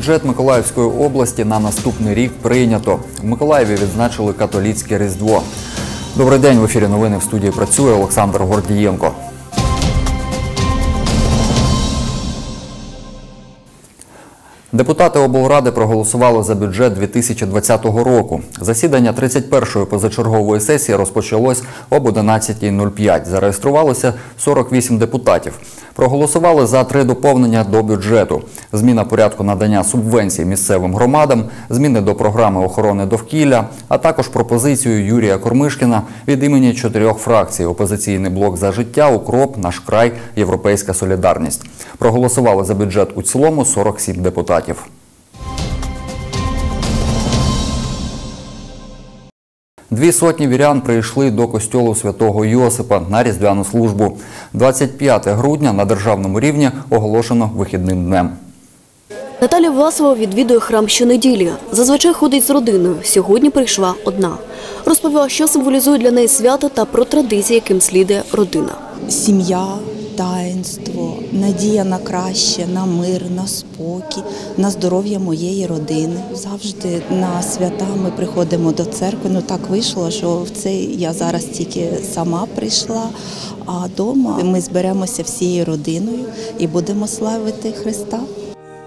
Бюджет Миколаївської області на наступний рік прийнято. В Миколаєві відзначили католіцьке Різдво. Добрий день в ефірі новини в студії працює Олександр Гордієнко. Депутати облради проголосували за бюджет 2020 року. Засідання 31-ї позачергової сесії розпочалось об 11.05. Зареєструвалося 48 депутатів. Проголосували за три доповнення до бюджету: зміна порядку надання субвенцій місцевим громадам, зміни до програми охорони довкілля, а також пропозицію Юрія Кормишкіна від імені чотирьох фракцій: опозиційний блок за життя, укроп, наш край, Європейська солідарність. Проголосували за бюджет у цілому 47 депутатів. Дві сотні вірян прийшли до костьолу святого Йосипа на різдвяну службу. 25 грудня на державному рівні оголошено вихідним днем. Наталя Власова відвідує храм щонеділі. Зазвичай ходить з родиною. Сьогодні прийшла одна. Розповіла, що символізує для неї свято та про традиції, яким слідує родина. сім'я, таїнство, надія на краще, на мир, на спокій, на здоров'я моєї родини. Завжди на свята ми приходимо до церкви. Ну так вийшло, що в цей я зараз тільки сама прийшла. А вдома ми зберемося всією родиною і будемо славити Христа.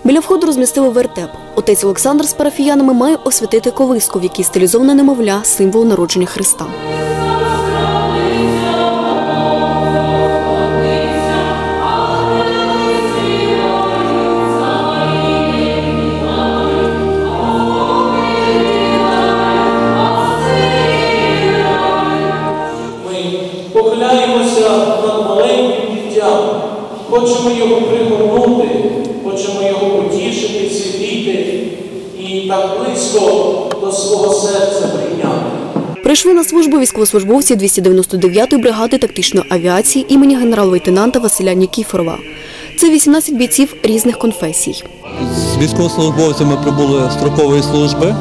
Біля входу розмістили вертеп. Отець Олександр з парафіянами має освятити колиску, в якій стилізоване немовля символ народження Христа. Хочемо його пригорнути, хочемо його потішити, сидіти і так близько до свого серця прийняти. Прийшли на службу військовослужбовці 299-ї бригади тактичної авіації імені генерал-лейтенанта Василя Нікіфорова. Це 18 бійців різних конфесій. з військовослужбовцями прибули строкової служби. Е,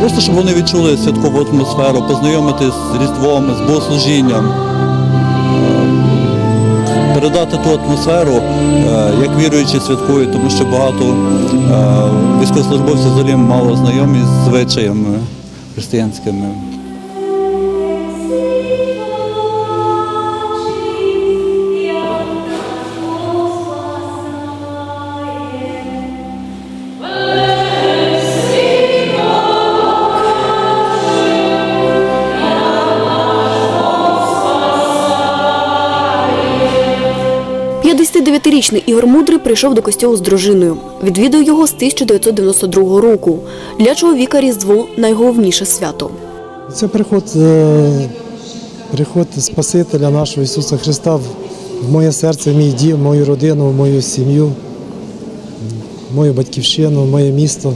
Просто щоб вони відчули святкову атмосферу, познайомитись з Різдвом, з богослужінням, передати ту атмосферу, е, як віруючі святкують, тому що багато е, військовослужбовців взагалі мало знайомі з звичаями християнськими. – 59-річний Ігор Мудрий прийшов до костьолу з дружиною. Відвідав його з 1992 року. Для чоловіка Різдво – найголовніше свято. Це приход, е, приход Спасителя нашого Ісуса Христа в моє серце, в мій дім, в мою родину, в мою сім'ю, в мою батьківщину, в моє місто.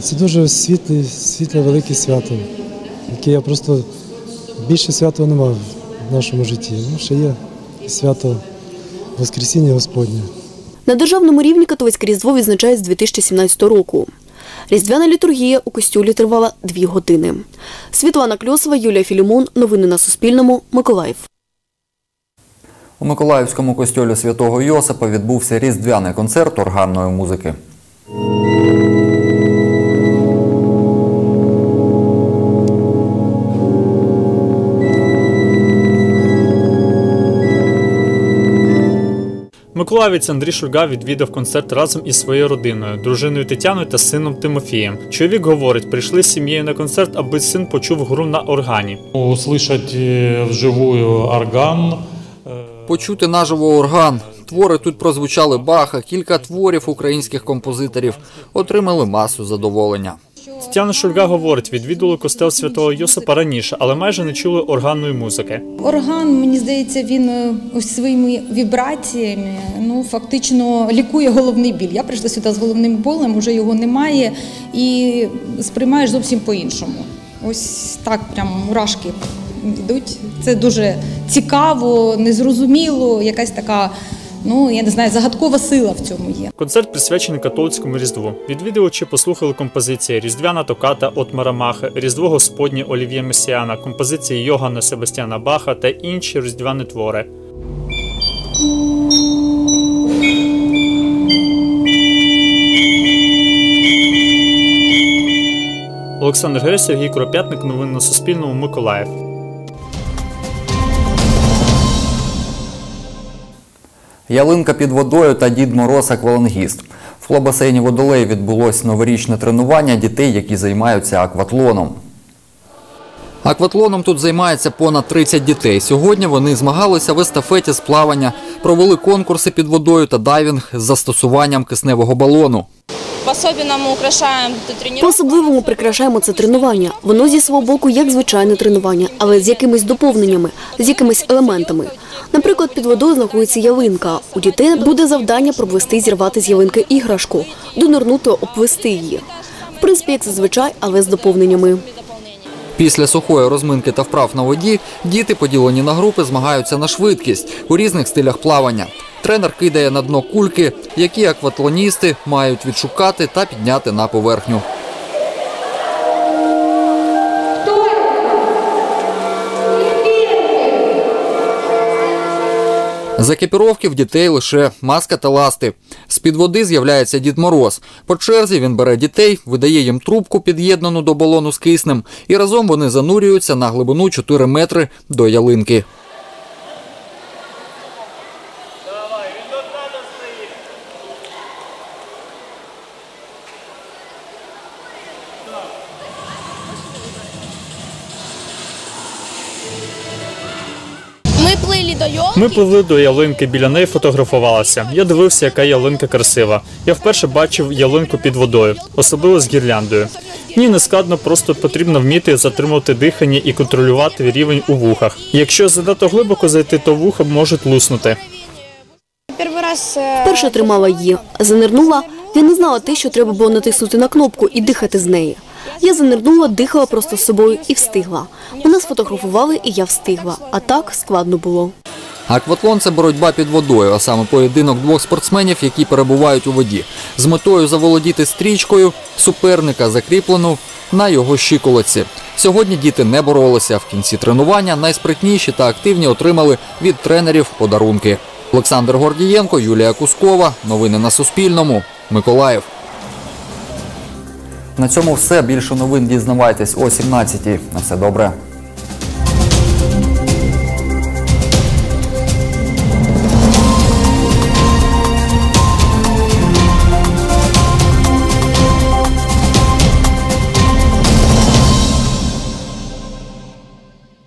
Це дуже світле, світле, велике свято, яке я просто більше святого немає в нашому житті. Ну, ще є свято Воскресіння Господнє. На державному рівні католицьке Різдво відзначають з 2017 року. Різдвяна літургія у костюлі тривала дві години. Світлана Кльосова, Юлія Філімон. Новини на Суспільному. Миколаїв. У Миколаївському костюлі святого Йосипа відбувся різдвяний концерт органної музики. Миколаївець Андрій Шульга відвідав концерт разом із своєю родиною, дружиною Тетяною та сином Тимофієм. Чоловік говорить, прийшли з сім'єю на концерт, аби син почув гру на органі. услышать э, вживую орган. Почути наживо орган. Твори тут прозвучали Баха, кілька творів українських композиторів. Отримали масу задоволення. Тетяна Шульга говорить, відвідували костел святого Йосипа раніше, але майже не чули органної музики. Орган, мені здається, він е, ось своїми вібраціями ну, фактично лікує головний біль. Я прийшла сюди з головним болем, уже його немає, і сприймаєш зовсім по-іншому. Ось так прям мурашки йдуть. Це дуже цікаво, незрозуміло, якась така, Ну я не знаю, загадкова сила в цьому є. Концерт присвячений католицькому різдву. Відвідувачі послухали композиції Різдвяна Токата от Марамахи, Різдво Господнє Олів'є Месіана, композиції Йоганна Себастьяна Баха та інші різдвяні твори. Олександр Гресь, Сергій Кропятник. Новини на Суспільному. Миколаїв. Ялинка під водою та Дід Мороз аквалангіст. В клобасейні водолей відбулось новорічне тренування дітей, які займаються акватлоном. Акватлоном тут займається понад 30 дітей. Сьогодні вони змагалися в естафеті з плавання, провели конкурси під водою та дайвінг з застосуванням кисневого балону. По-особенному украшаем эту тренировку. По-особливому прикрашаємо це тренування. Воно зі свого боку як звичайне тренування, але з якимись доповненнями, з якимись елементами. Наприклад, під водою знаходиться ялинка. У дітей буде завдання провести зірвати з ялинки іграшку, донирнути, обвести її. В принципі, як зазвичай, але з доповненнями. Після сухої розминки та вправ на воді діти, поділені на групи, змагаються на швидкість у різних стилях плавання. Тренер кидає на дно кульки, які акватлоністи мають відшукати та підняти на поверхню. З екіпіровки в дітей лише маска та ласти. З-під води з'являється Дід Мороз. По черзі він бере дітей, видає їм трубку, під'єднану до балону з киснем, і разом вони занурюються на глибину 4 метри до ялинки. плыли до елки. Ми пливли до ялинки, біля неї фотографувалися. Я дивився, яка ялинка красива. Я вперше бачив ялинку під водою, особливо з гірляндою. Ні, не складно, просто потрібно вміти затримувати дихання і контролювати рівень у вухах. Якщо занадто глибоко зайти, то вуха можуть луснути. Первый раз э, Перша тримала її, занирнула. Я не знала те, що треба було натиснути на кнопку і дихати з неї. Я занирнула, дихала просто собою і встигла. Мене сфотографували, і я встигла. А так складно було. Акватлон це боротьба під водою, а саме поєдинок двох спортсменів, які перебувають у воді, з метою заволодіти стрічкою суперника, закріплену на його щиколотці. Сьогодні діти не боролися. В кінці тренування найспритніші та активні отримали від тренерів подарунки. Олександр Гордієнко, Юлія Кускова. Новини на Суспільному. Миколаїв. На цьому все. Більше новин дізнавайтесь о 17 На все добре.